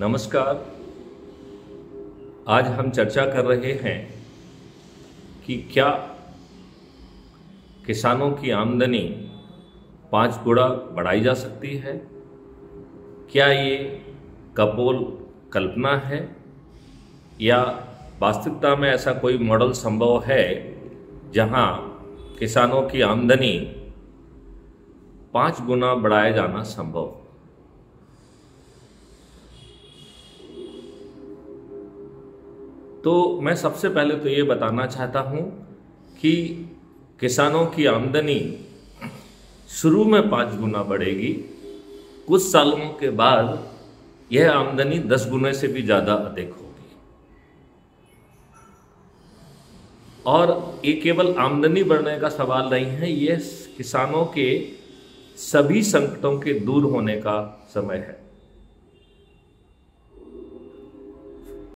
नमस्कार। आज हम चर्चा कर रहे हैं कि क्या किसानों की आमदनी पाँच गुना बढ़ाई जा सकती है? क्या ये कपोल कल्पना है? या वास्तविकता में ऐसा कोई मॉडल संभव है जहाँ किसानों की आमदनी पाँच गुना बढ़ाया जाना संभव तो मैं सबसे पहले तो ये बताना चाहता हूँ कि किसानों की आमदनी शुरू में पाँच गुना बढ़ेगी। कुछ सालों के बाद यह आमदनी दस गुने से भी ज़्यादा अधिक होगी। और ये केवल आमदनी बढ़ने का सवाल नहीं है, ये किसानों के सभी संकटों के दूर होने का समय है।